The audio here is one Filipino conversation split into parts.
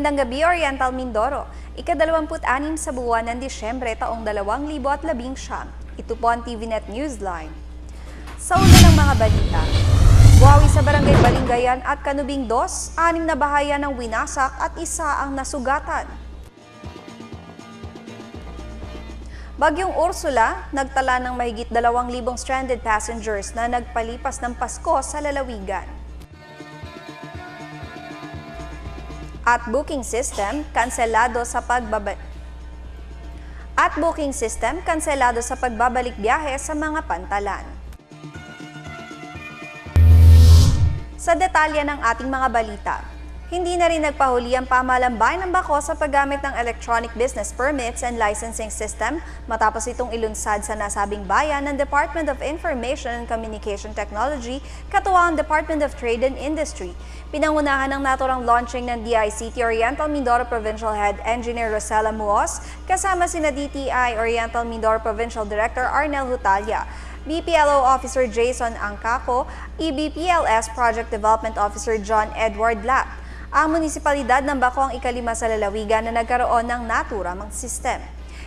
Magandang gabi, Oriental Mindoro. Ika-26 sa buwan ng Disyembre taong 2019. Ito po ang TVNet Newsline. Sa una ng mga balita, buhawi sa Barangay Balingayan at Kanubing Dos, anim na bahaya ng winasak at isa ang nasugatan. Bagyong Ursula, nagtala ng mahigit 2,000 stranded passengers na nagpalipas ng Pasko sa lalawigan. At booking system, kanselado sa pagbaba At booking system, kanselado sa pagbabalik biyahe sa mga pantalan. Sa detalye ng ating mga balita, hindi na rin nagpahuli ang pamalambay ng bako sa paggamit ng Electronic Business Permits and Licensing System matapos itong ilunsad sa nasabing bayan ng Department of Information and Communication Technology katuwa ang Department of Trade and Industry. Pinangunahan ng naturang launching ng DICT Oriental Mindoro Provincial Head Engineer Rosella Muos kasama sina DTI Oriental Mindoro Provincial Director Arnel Hutalia. BPLO Officer Jason Angkaco, EBPLS Project Development Officer John Edward Lapp ang munisipalidad ng Bako ang ikalima sa lalawigan na nagkaroon ng naturamang system.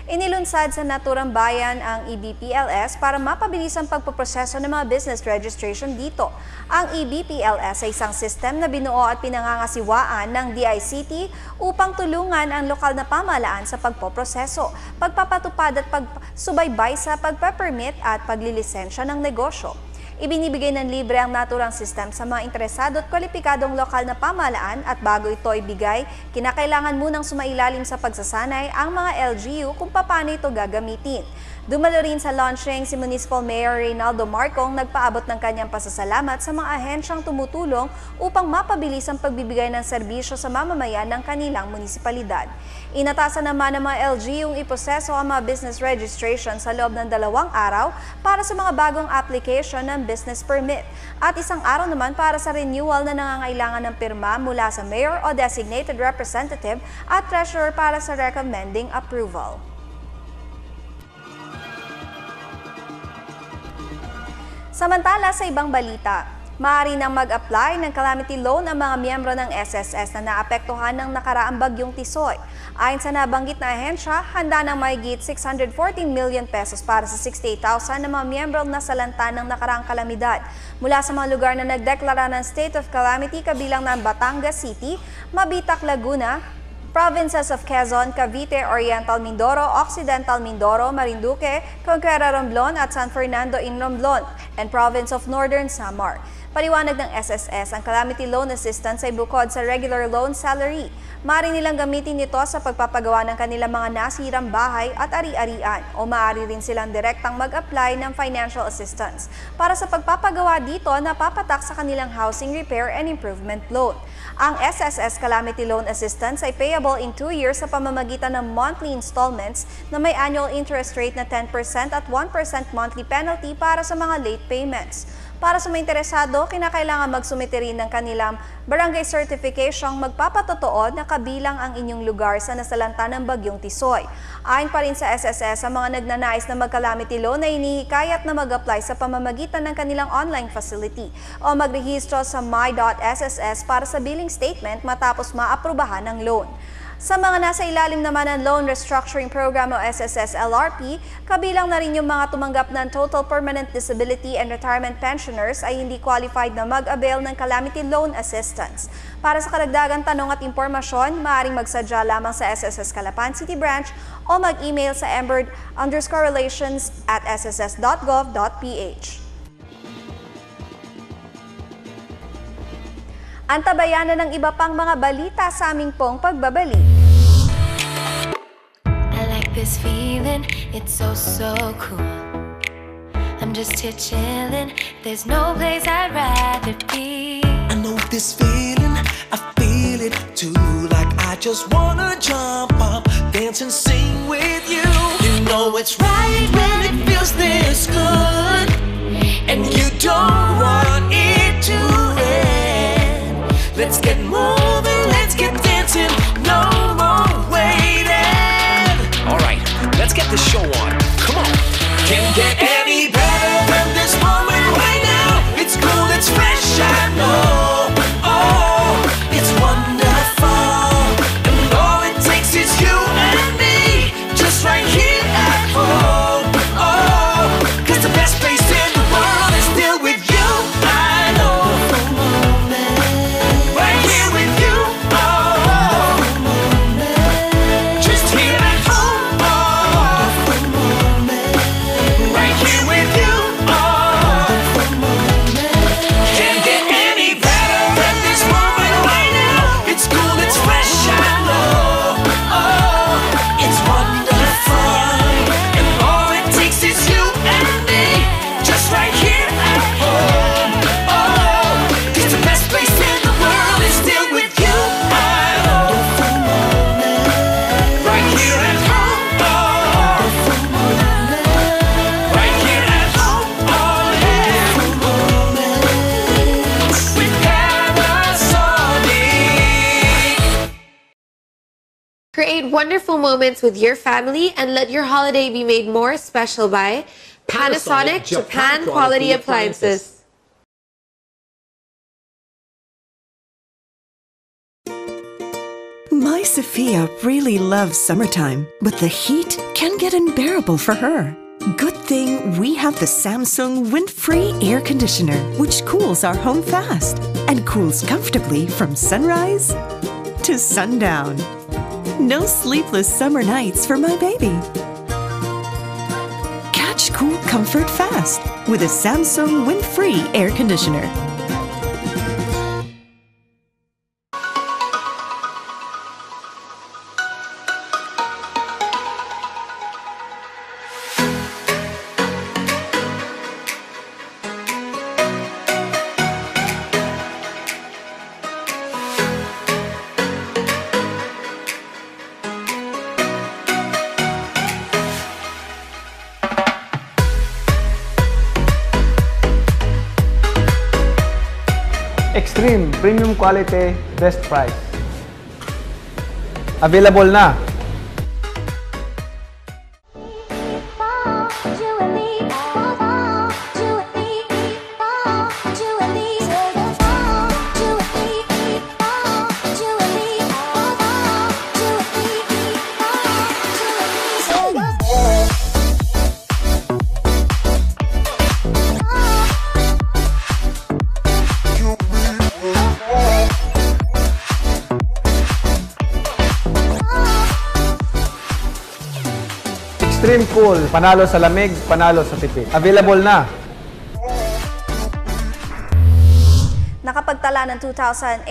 Inilunsad sa naturang bayan ang EBPLS para mapabilis ang pagpoproseso ng mga business registration dito. Ang EBPLS ay isang system na binuo at pinangangasiwaan ng DICT upang tulungan ang lokal na pamalaan sa pagpoproseso, pagpapatupad at pagsubaybay sa pagpapermit at paglilisensya ng negosyo. Ibinibigay ng libre ang naturang system sa mga interesado at kwalipikadong lokal na pamalaan at bago ito ibigay, kinakailangan munang sumailalim sa pagsasanay ang mga LGU kung paano ito gagamitin. Dumalo rin sa launching si Municipal Mayor Reynaldo Marcong nagpaabot ng kanyang pasasalamat sa mga ahensyang tumutulong upang mapabilis ang pagbibigay ng serbisyo sa mamamayan ng kanilang munisipalidad. Inatasan naman ng mga LG yung iproseso ang mga business registration sa loob ng dalawang araw para sa mga bagong application ng business permit at isang araw naman para sa renewal na nangangailangan ng pirma mula sa mayor o designated representative at treasurer para sa recommending approval. Samantala sa ibang balita, maaari nang mag-apply ng calamity loan ang mga miyembro ng SSS na naapektuhan ng nakaraang bagyong Tisoy. Ayon sa nabanggit na ahensya, handa ng mahigit 614 million pesos para sa 68,000 na mga miyembro na salanta ng nakaraang kalamidad. Mula sa mga lugar na nagdeklara ng state of calamity kabilang ng Batangas City, Mabitak, Laguna, Provinces of Quezon, Cavite, Oriental Mindoro, Occidental Mindoro, Marinduque, Conquera Romblon at San Fernando in Romblon, and Province of Northern Samar. Paliwanag ng SSS, ang Calamity Loan Assistance ay bukod sa regular loan salary. Maaari nilang gamitin ito sa pagpapagawa ng kanilang mga nasirang bahay at ari-arian o maaari rin silang direktang mag-apply ng financial assistance para sa pagpapagawa dito na papatak sa kanilang housing repair and improvement loan. Ang SSS Calamity Loan Assistance ay payable in 2 years sa pamamagitan ng monthly installments na may annual interest rate na 10% at 1% monthly penalty para sa mga late payments. Para sa mga interesado, kinakailangan magsumite rin ng kanilang barangay certification magpapatotoo na kabilang ang inyong lugar sa nasalanta ng bagyong Tisoy. Ayon pa rin sa SSS, ang mga nagnanais na mag-calamity loan ay inihikayat na mag-apply sa pamamagitan ng kanilang online facility o magrehistro sa my.sss para sa billing statement matapos maaprubahan ng loan. Sa mga nasa ilalim naman ng Loan Restructuring Program o SSS-LRP, kabilang na rin yung mga tumanggap ng Total Permanent Disability and Retirement Pensioners ay hindi qualified na mag-avail ng Calamity Loan Assistance. Para sa karagdagan tanong at impormasyon, maaaring magsadya lamang sa SSS Calapan City Branch o mag-email sa emberd underscore relations at sss.gov.ph. Antabayan na ng iba pang mga balita sa aming pong pagbabalik. I like this feeling, it's so, so cool. I'm just here chilling, there's no place I'd rather be. I know this feeling, I feel it too. Like I just wanna jump up, dance and sing with show on. Wonderful moments with your family and let your holiday be made more special by Panasonic, Japan, Quality Appliances. My Sophia really loves summertime, but the heat can get unbearable for her. Good thing we have the Samsung wind-free air conditioner, which cools our home fast and cools comfortably from sunrise to sundown. No sleepless summer nights for my baby. Catch cool comfort fast with a Samsung wind-free air conditioner. Extreme Premium Quality Best Price. Available na Extreme Cool, panalo sa lamig, panalo sa tipid. Available na. Nakapagtala ng 2,843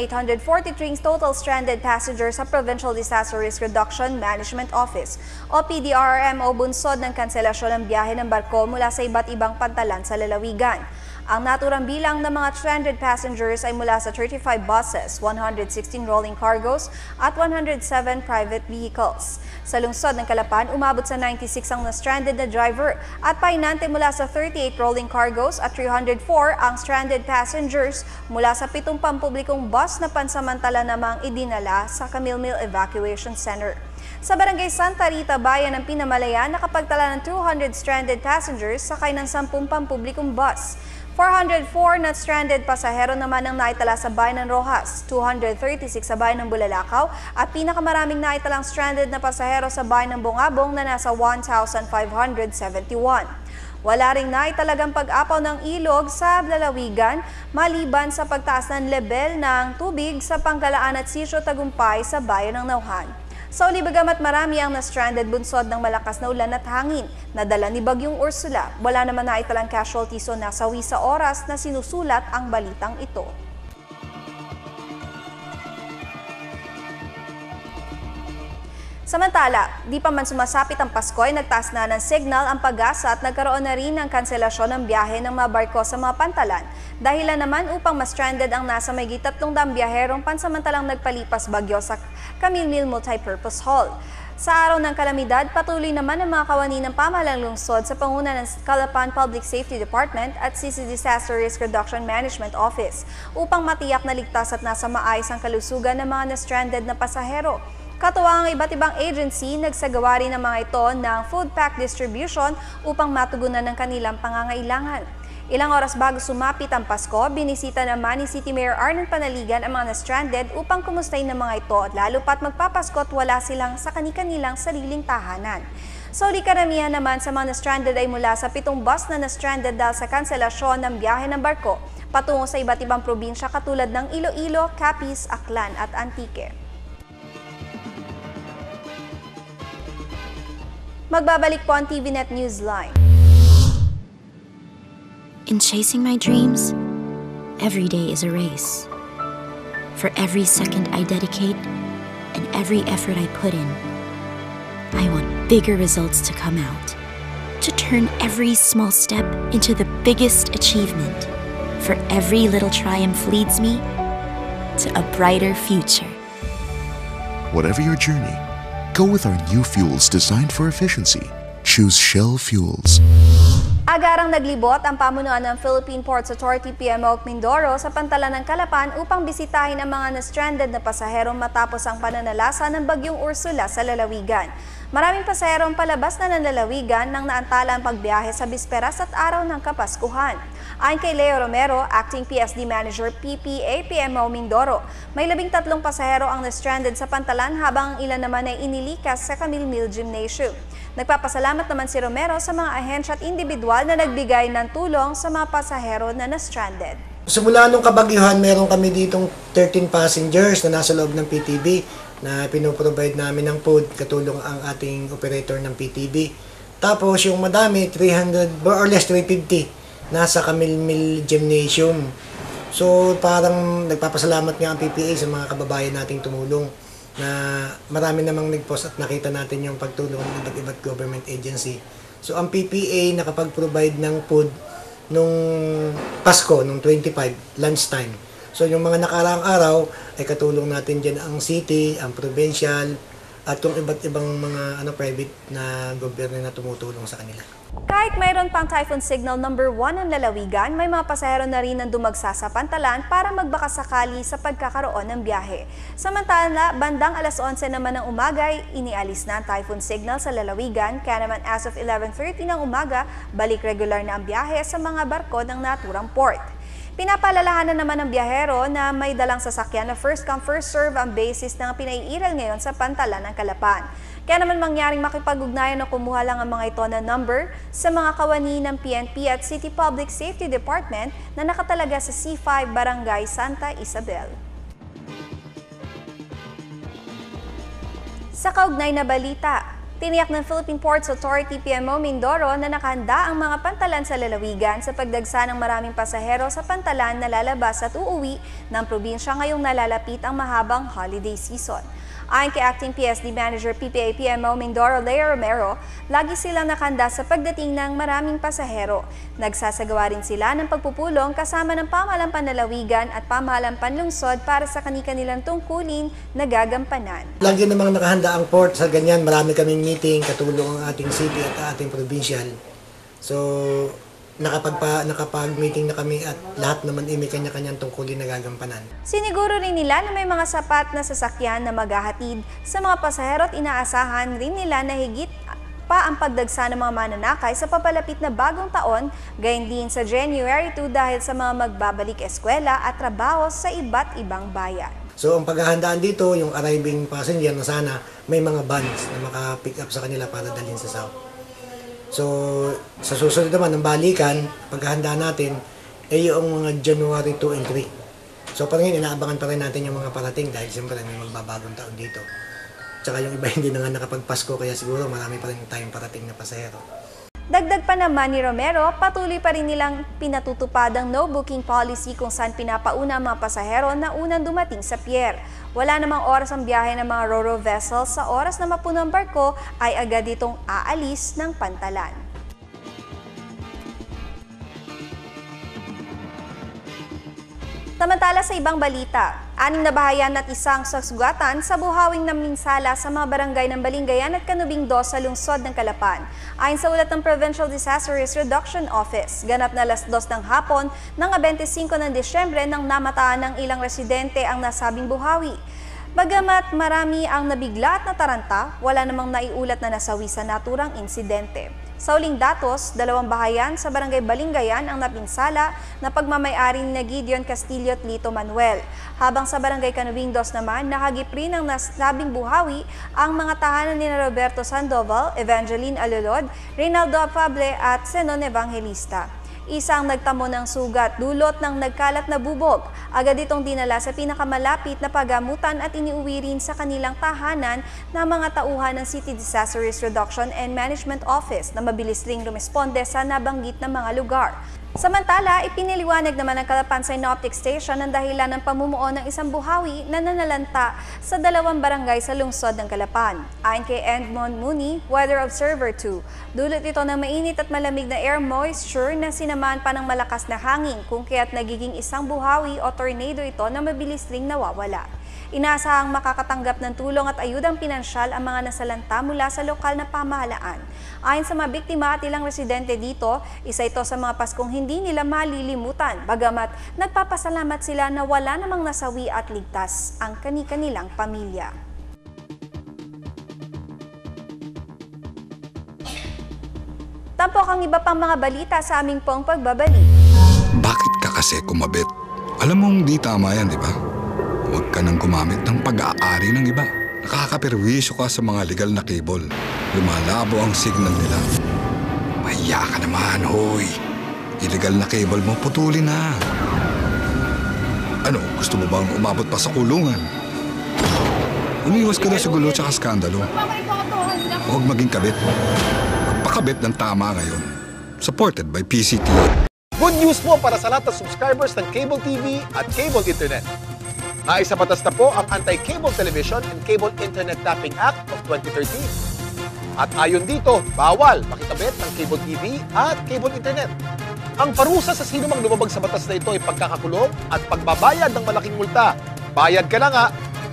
total stranded passengers sa Provincial Disaster Risk Reduction Management Office o PDRRM o bunsod ng kanselasyon ng biyahe ng barko mula sa iba't ibang pantalan sa lalawigan. Ang naturang bilang ng mga stranded passengers ay mula sa 35 buses, 116 rolling cargos at 107 private vehicles. Sa lungsod ng Kalapan, umabot sa 96 ang na-stranded na driver at painante mula sa 38 rolling cargos at 304 ang stranded passengers mula sa pitong pampublikong bus na pansamantala namang idinala sa Camille Evacuation Center. Sa Barangay Santa Rita, bayan ng Pinamalayan, nakapagtala ng 200 stranded passengers sakay ng 10 pampublikong bus. 404 na stranded pasahero naman ang naitala sa bayan ng Rojas, 236 sa bayan ng Bulalakaw at pinakamaraming naitalang stranded na pasahero sa bayan ng Bungabong na nasa 1,571. Wala ring naitalagang pag-apaw ng ilog sa lalawigan maliban sa pagtaas ng level ng tubig sa Pangkalaan at Sitio Tagumpay sa bayan ng Nauhan. Sa Ulibagamat marami ang na-stranded bunsod ng malakas na ulan at hangin. Nadala ni Bagyong Ursula. Wala naman naitalang casualties o nasawi sa oras na sinusulat ang balitang ito. Samantala, di pa man sumasapit ang Pasko ay nagtaas na ng signal ang pag-asa at nagkaroon na rin ng kanselasyon ng biyahe ng mga barko sa mga pantalan. Dahilan naman upang ma-stranded ang nasa may 300 biyaherong pansamantalang nagpalipas bagyo sa Camille Multipurpose Hall. Sa araw ng kalamidad, patuloy naman ang mga kawani ng pamahalang lungsod sa panguna ng Calapan Public Safety Department at CC Disaster Risk Reduction Management Office upang matiyak na ligtas at nasa maayos ang kalusugan ng mga na-stranded na pasahero. Katuwang ang iba't ibang agency, nagsagawa rin ng mga ito ng food pack distribution upang matugunan ng kanilang pangangailangan. Ilang oras bago sumapit ang Pasko, binisita naman ni City Mayor Arnon Panaligan ang mga na-stranded upang kumustahin ng mga ito at lalo pat magpapasko at wala silang sa kanilang sariling tahanan. So, di naman sa mga na-stranded ay mula sa pitong bus na na-stranded dahil sa kanselasyon ng biyahe ng barko patungo sa iba't ibang probinsya katulad ng Iloilo, Capiz, Aklan at Antique. Magbabalik po ang TVNet Newsline. In chasing my dreams, every day is a race. For every second I dedicate and every effort I put in, I want bigger results to come out. To turn every small step into the biggest achievement. For every little triumph leads me to a brighter future. Whatever your journey, go with our new fuels designed for efficiency. Choose Shell Fuels. Agarang naglibot ang pamunuan ng Philippine Ports Authority PMO Mindoro sa pantalan ng Kalapan upang bisitahin ang mga na-stranded na pasahero matapos ang pananalasa ng bagyong Ursula sa lalawigan. Maraming pasahero ang palabas na ng lalawigan nang naantala ang pagbiyahe sa bisperas at araw ng Kapaskuhan. Ayon kay Leo Romero, Acting PSD Manager PPA PMO Mindoro, may labing tatlong pasahero ang na-stranded sa pantalan habang ang ilan naman ay inilikas sa Camille Mill Gymnasium. Nagpapasalamat naman si Romero sa mga ahensya at individual na nagbigay ng tulong sa mga pasahero na na-stranded. Simula nung kabagyuhan, meron kami ditong 13 passengers na nasa loob ng PTB na pinoprovide namin ng food, katulong ang ating operator ng PTB. Tapos yung madami, 300 or less 350, nasa Camille Mill Gymnasium. So parang nagpapasalamat nga ang PPA sa mga kababayan nating tumulong na marami namang nag-post at nakita natin yung pagtulong ng iba't iba't government agency. So ang PPA nakapag-provide ng food nung Pasko, nung 25, lunchtime. So yung mga nakaraang araw ay katulong natin dyan ang city, ang provincial, at yung iba't ibang mga ano private na gobyerno na tumutulong sa kanila. Kahit mayroon pang typhoon signal number 1 ang lalawigan, may mga pasahero na rin ang dumagsa sa pantalan para magbakasakali sa pagkakaroon ng biyahe. Samantala, bandang alas 11 naman ng umaga inialis na ang typhoon signal sa lalawigan, kaya naman as of 11.30 ng umaga, balik regular na ang biyahe sa mga barko ng naturang port. Pinapalalahanan naman ng biyahero na may dalang sasakyan na first come first serve ang basis ng pinaiiral ngayon sa pantalan ng Kalapan. Kaya naman mangyaring makipag-ugnayan na kumuha lang ang mga ito na number sa mga kawani ng PNP at City Public Safety Department na nakatalaga sa C5 Barangay Santa Isabel. Sa kaugnay na balita, Tiniyak ng Philippine Ports Authority PMO Mindoro na nakahanda ang mga pantalan sa lalawigan sa pagdagsa ng maraming pasahero sa pantalan na lalabas at uuwi ng probinsya ngayong nalalapit ang mahabang holiday season. Ayon kay Acting PSD Manager PPA PMO Mindoro Lea Romero, lagi silang nakanda sa pagdating ng maraming pasahero. Nagsasagawa rin sila ng pagpupulong kasama ng pamahalang panlalawigan at pamahalang panlungsod para sa kanilang tungkulin na gagampanan. Lagi namang nakahanda ang port sa ganyan. Marami kaming meeting, katulong ang ating city at ating provincial. So, nakapagpa, nakapag-meeting na kami at lahat naman ay may kanya-kanyang tungkulin na gagampanan. Siniguro rin nila na may mga sapat na sasakyan na maghahatid sa mga pasahero at inaasahan rin nila na higit pa ang pagdagsa ng mga mananakay sa papalapit na bagong taon, gayon din sa January 2 dahil sa mga magbabalik eskwela at trabaho sa iba't ibang bayan. So, ang paghahandaan dito, yung arriving passenger na sana may mga vans na maka-pick up sa kanila para dalhin sa south. So, sa susunod naman ng balikan, paghahanda natin, ay yung mga January 2 and 3. So, parang yun, inaabangan pa rin natin yung mga parating dahil siyempre may magbabagong taon dito. Tsaka yung iba hindi na nga nakapagpasko, kaya siguro marami pa rin tayong parating na pasahero. Dagdag pa naman ni Romero, patuloy pa rin nilang pinatutupad ang no booking policy kung saan pinapauna ang mga pasahero na unang dumating sa pier. Wala namang oras ang biyahe ng mga roro vessels sa oras na mapuno ang barko ay agad itong aalis ng pantalan. Samantala sa ibang balita, anim na bahayan at isang sasugatan sa buhawing ng minsala sa mga barangay ng Balingayan at Kanubing 2 sa lungsod ng Kalapan. Ayon sa ulat ng Provincial Disaster Risk Reduction Office, ganap na alas 2 ng hapon ng 25 ng Disyembre nang namataan ng ilang residente ang nasabing buhawi. Bagamat marami ang nabigla at nataranta, wala namang naiulat na nasawi sa naturang insidente. Sa uling datos, dalawang bahayan sa barangay Balingayan ang napinsala na pagmamayari ni Gideon Castillo at Lito Manuel. Habang sa barangay Canubing Dos naman, nakagip rin ng nasabing buhawi ang mga tahanan ni Roberto Sandoval, Evangeline Alolod, Reynaldo Afable at Senon Evangelista. Isang nagtamo ng sugat dulot ng nagkalat na bubog. Agad itong dinala sa pinakamalapit na pagamutan at iniuwi rin sa kanilang tahanan ng mga tauhan ng City Disaster Risk Reduction and Management Office na mabilis ring rumisponde sa nabanggit na mga lugar. Samantala, ipiniliwanag naman ng Calapan Synoptic Station ang dahilan ng pamumuo ng isang buhawi na nanalanta sa dalawang barangay sa lungsod ng Calapan. Ayon kay Edmond Mooney, Weather Observer 2, dulot ito ng mainit at malamig na air moisture na sinamaan pa ng malakas na hangin kung kaya't nagiging isang buhawi o tornado ito na mabilis ring nawawala. Inaasahang makakatanggap ng tulong at ayudang pinansyal ang mga nasalanta mula sa lokal na pamahalaan. Ayon sa mga biktima at ilang residente dito, isa ito sa mga Paskong hindi nila malilimutan, bagamat nagpapasalamat sila na wala namang nasawi at ligtas ang kani-kanilang pamilya. Tampok ang iba pang mga balita sa aming pong pagbabalik. Bakit ka kasi kumabit? Alam mong di tama yan, di ba? Huwag ka nang gumamit ng pag-aari ng iba. Nakakaperwisyo ka sa mga legal na cable. Lumalabo ang signal nila. Mahiya ka naman, hoy. Illegal na cable mo, putulin na. Ano, gusto mo bang umabot pa sa kulungan? Umiwas ka na sa gulo tsaka skandalo. Huwag maging kabit. Magpakabit ng tama ngayon. Supported by PCT. Good news po para sa lahat ng subscribers ng Cable TV at Cable Internet. Naisa batas na po ang Anti-Cable Television and Cable Internet Tapping Act of 2013. At ayon dito, bawal makikabit ng cable TV at cable internet. Ang parusa sa sino mang lumabag sa batas na ito ay pagkakakulong at pagbabayad ng malaking multa. Bayad ka na nga,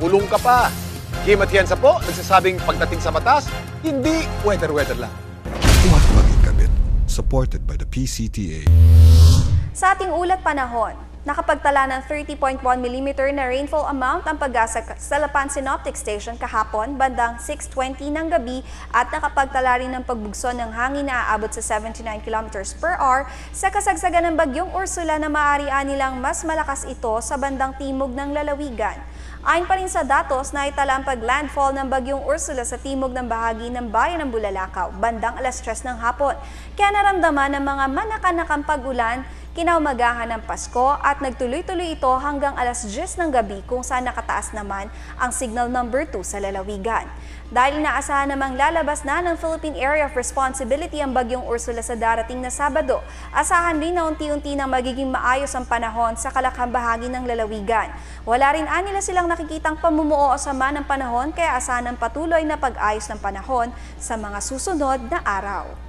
kulong ka pa. Kim Atienza po, nagsasabing pagdating sa batas, hindi weather-weather lang. Huwag maging kabit. Supported by the PCTA. Sa ating ulat panahon, nakapagtala ng 30.1 mm na rainfall amount ang pag-asa sa Lapan Synoptic Station kahapon bandang 6.20 ng gabi at nakapagtala rin ng pagbugso ng hangin na aabot sa 79 km per hour sa kasagsagan ng bagyong Ursula na maaari nilang mas malakas ito sa bandang timog ng lalawigan. Ayon pa rin sa datos na itala ang pag-landfall ng bagyong Ursula sa timog ng bahagi ng bayan ng Bulalakaw bandang alas 3 ng hapon. Kaya naramdaman ng mga manakanakang pag-ulan kinaumagahan ng Pasko at nagtuloy-tuloy ito hanggang alas 10 ng gabi kung saan nakataas naman ang signal number 2 sa lalawigan. Dahil inaasahan namang lalabas na ng Philippine Area of Responsibility ang bagyong Ursula sa darating na Sabado, asahan rin na unti-unti nang magiging maayos ang panahon sa kalakhang bahagi ng lalawigan. Wala rin anila silang nakikitang pamumuo o sama ng panahon kaya asahan ng patuloy na pag-ayos ng panahon sa mga susunod na araw.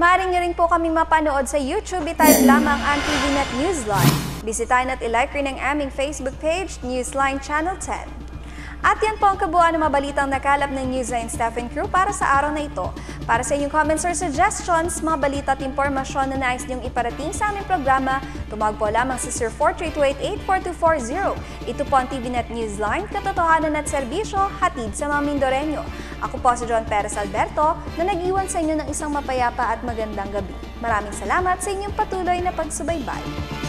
Maaari niyo rin po kami mapanood sa YouTube. Itype lamang ang TVNet Newsline. Bisitahin at ilike rin ang aming Facebook page, Newsline Channel 10. At yan po ang kabuuan ng mga balitang nakalap ng Newsline staff and crew para sa araw na ito. Para sa inyong comments or suggestions, mga balita at impormasyon na nais niyong iparating sa aming programa, tumawag po lamang sa 0432884240. Ito po ang TVNet Newsline, katotohanan at serbisyo, hatid sa mga Mindoreño. Ako po si John Perez Alberto na nag-iwan sa inyo ng isang mapayapa at magandang gabi. Maraming salamat sa inyong patuloy na pagsubaybay.